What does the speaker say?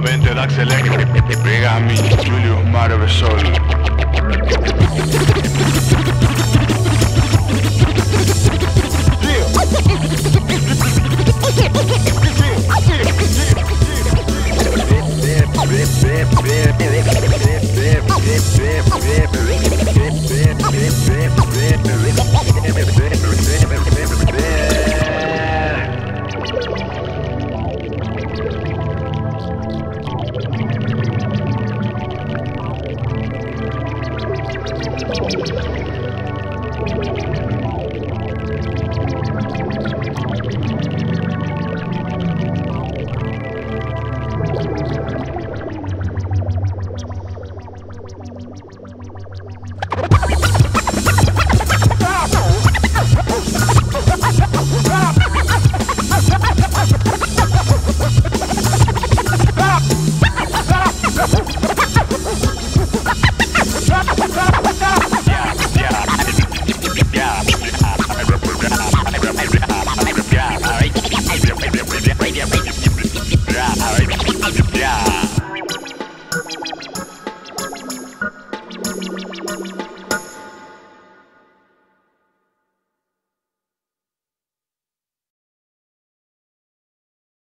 Nuevamente Dax Select, pega a mí, Marvesol. Yeah.